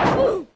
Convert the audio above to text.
Woo!